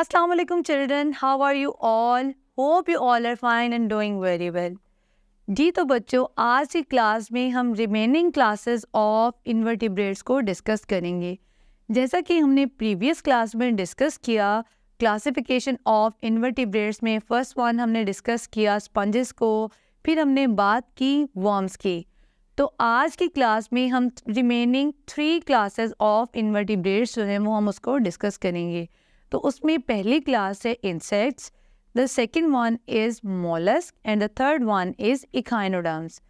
Assalamu alaikum children, how are you all? Hope you all are fine and doing very well. जी तो बच्चों आज की class में हम रिमेनिंग क्लासेस ऑफ़ इन्वर्टिब्रेट्स को डिस्कस करेंगे जैसा कि हमने प्रीवियस क्लास में डिस्कस किया क्लासिफिकेशन ऑफ़ इन्वर्टिब्रेट्स में फ़र्स्ट वन हमने डिस्कस किया स्पंजेस को फिर हमने बात की वर्म्स की तो आज की क्लास में हम remaining three classes of invertebrates जो हैं वो हम उसको डिस्कस करेंगे तो उसमें पहली क्लास है insects the second one is mollusc and the third one is echinoderms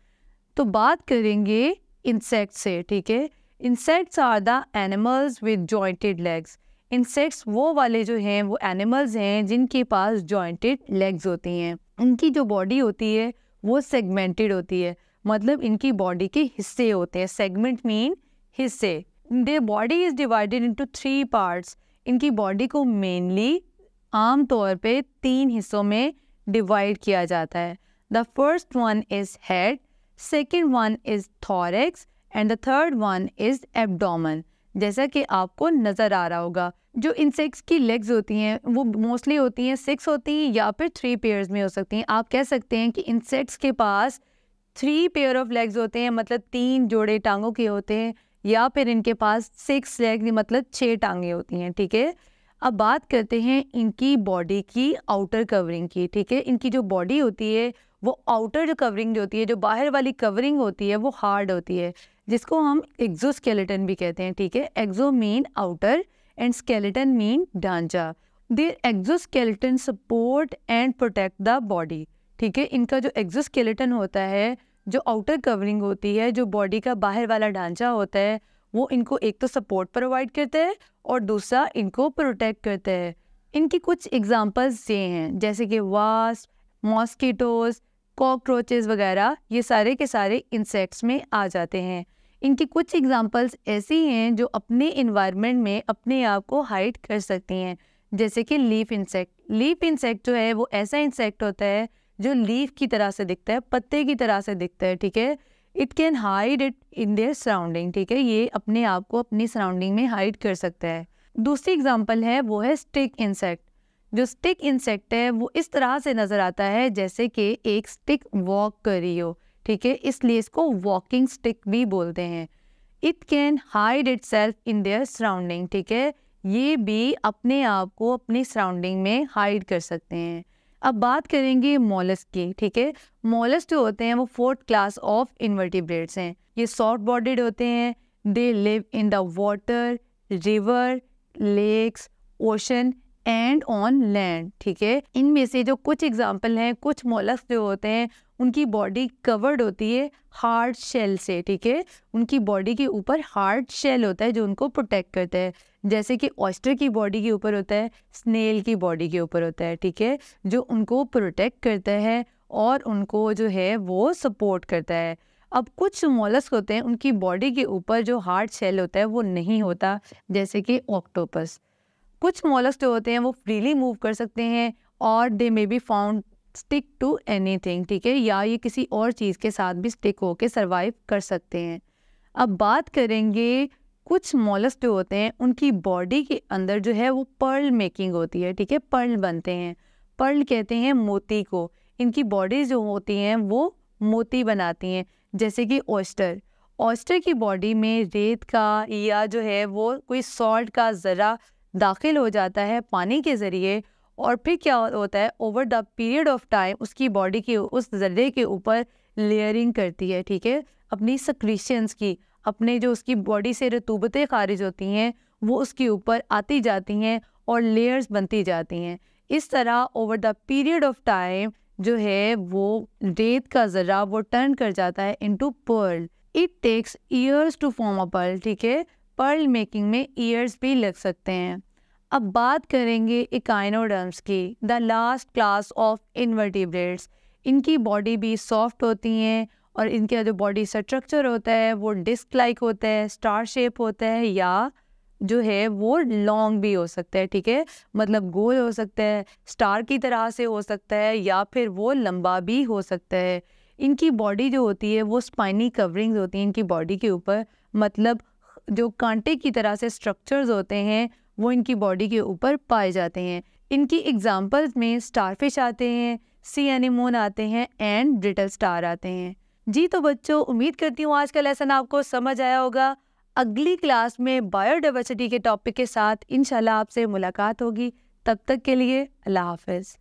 तो बात करेंगे इंसेक्ट से, ठीक है? Insects are the animals with jointed legs insects वो वाले जो हैं, वो एनिमल्स हैं जिनके पास जॉइंटेड लेग्स होती हैं। उनकी जो बॉडी होती है, वो सेगमेंटेड होती है। मतलब इनकी बॉडी के हिस्से होते हैं। सेगमेंट मीन हिस्से। They body is divided into three parts इनकी बॉडी को मेनली आम तौर पे तीन हिस्सों में डिवाइड किया जाता है। The first one is head second one is thorax and the third one is abdomen जैसा कि आपको नज़र आ रहा होगा, जो इंसेक्ट्स की लेग्स होती हैं, वो मोस्टली होती हैं सिक्स होती हैं, या फिर थ्री पेयर्स में हो सकती हैं। आप कह सकते हैं कि इंसेक्ट्स के पास थ्री पेयर ऑफ़ लेग्स होते हैं मतलब तीन जोड़े टांगों के होते हैं। या फिर इनके पास सिक्स लेग मतलब छः टांगे होती हैं, ठीक है? अब बात करते हैं इनकी बॉडी की आउटर कवरिंग की, ठीक है? इनकी जो बॉडी होती है, वो आउटर जो कवरिंग जो होती है, जो बाहर वाली कवरिंग होती है, वो हार्ड होती है, जिसको हम एक्जोस्केलेटन भी कहते हैं, ठीक है? Exo mean outer and skeleton mean डांचा their exoskeleton support and protect the body ठीक है? इनका जो एक्जोस्केलेटन होता है जो आउटर कवरिंग होती है, जो बॉडी का बाहर वाला ढांचा होता है, वो इनको एक तो सपोर्ट प्रोवाइड करता है और दूसरा इनको प्रोटेक्ट करता है। इनकी कुछ एग्जांपल्स ये हैं, जैसे कि वास मॉस्किटोज कॉकरोचेस वगैरह, ये सारे के सारे इंसेक्ट्स में आ जाते हैं। इनकी कुछ एग्जांपल्स ऐसी हैं जो अपने इन्वायरमेंट में अपने आप को हाइड कर सकती हैं, जैसे कि लीफ इंसेक्ट लीफ इंसेक्ट जो है, वो ऐसा इंसेक्ट होता है जो लीफ की तरह से दिखता है, पत्ते की तरह से दिखता है, ठीक है? It can hide it in their surrounding ठीक है? ये अपने आप को अपनी सराउंडिंग में हाइड कर सकता है। दूसरी एग्ज़ाम्पल है, वो है स्टिक इंसेक्ट जो स्टिक इंसेक्ट है, वो इस तरह से नज़र आता है जैसे कि एक स्टिक वॉक कर रही हो, ठीक है? इसलिए इसको वॉकिंग स्टिक भी बोलते हैं। It can hide itself in their surrounding ठीक है? ये भी अपने आप को अपनी सराउंडिंग में हाइड कर सकते हैं। अब बात करेंगे मोलस की, ठीक है? मोलस जो होते हैं वो फोर्थ क्लास ऑफ़ इन्वर्टिब्रेट्स हैं। ये सॉफ्ट बॉडीड होते हैं। They live in the water, river, lakes, ocean and on land, ठीक है? इनमें से जो कुछ एग्ज़ाम्पल हैं, कुछ मोलस जो होते हैं उनकी बॉडी कवर्ड होती है हार्ड शेल से, ठीक है? उनकी बॉडी के ऊपर हार्ड शेल होता है जो उनको प्रोटेक्ट करता है। जैसे कि ऑस्टर की बॉडी के ऊपर होता है स्नेल की बॉडी के ऊपर होता है, ठीक है? जो उनको प्रोटेक्ट करता है और उनको जो है वो सपोर्ट करता है। अब कुछ मोलस्क होते हैं, उनकी बॉडी के ऊपर जो हार्ड शेल होता है वो नहीं होता, जैसे कि ऑक्टोपस कुछ मोलस्क जो होते हैं वो फ्रीली मूव कर सकते हैं और they may be found stick to anything ठीक है? या ये किसी और चीज़ के साथ भी स्टिक होकर सर्वाइव कर सकते हैं। अब बात करेंगे, कुछ मॉलस जो होते हैं, उनकी बॉडी के अंदर जो है वो पर्ल मेकिंग होती है, ठीक है? पर्ल बनते हैं। पर्ल कहते हैं मोती को। इनकी बॉडीज जो होती हैं, वो मोती बनाती हैं, जैसे कि ऑस्टर ऑस्टर की बॉडी में रेत का या जो है वो कोई सॉल्ट का ज़रा दाखिल हो जाता है पानी के ज़रिए और फिर क्या होता है over the period of time उसकी बॉडी की, उस जर्रे के ऊपर लेयरिंग करती है, ठीक है? अपनी सक्रीशंस की, अपने जो उसकी बॉडी से रतूबतें खारिज होती हैं, वो उसके ऊपर आती जाती हैं और लेयर्स बनती जाती हैं। इस तरह over the period of time जो है, वो रेत का ज़रा वो टर्न कर जाता है into pearl it takes years to form a pearl ठीक है? पर्ल मेकिंग में ईयर्स भी लग सकते हैं। अब बात करेंगे इकाइनोडर्म्स की, the last class of invertebrates इनकी बॉडी भी सॉफ्ट होती हैं और इनका जो बॉडी स्ट्रक्चर होता है, वो डिस्क लाइक होता है, स्टार शेप होता है या जो है, वो लॉन्ग भी हो सकता है, ठीक है? मतलब गोल हो सकता है, स्टार की तरह से हो सकता है या फिर वो लंबा भी हो सकता है। इनकी बॉडी जो होती है, वो स्पाइनी कवरिंग्स होती हैं इनकी बॉडी के ऊपर। मतलब जो कांटे की तरह से स्ट्रक्चर्स होते हैं वो इनकी बॉडी के ऊपर पाए जाते हैं। इनकी एग्जाम्पल्स में स्टारफिश आते हैं सी एनिमोन आते हैं एंड ब्रिटल स्टार आते हैं। जी तो बच्चों, उम्मीद करती हूँ आज का लेसन आपको समझ आया होगा। अगली क्लास में बायोडाइवर्सिटी के टॉपिक के साथ इंशाल्लाह आपसे मुलाकात होगी। तब तक के लिए अल्लाह हाफिज़।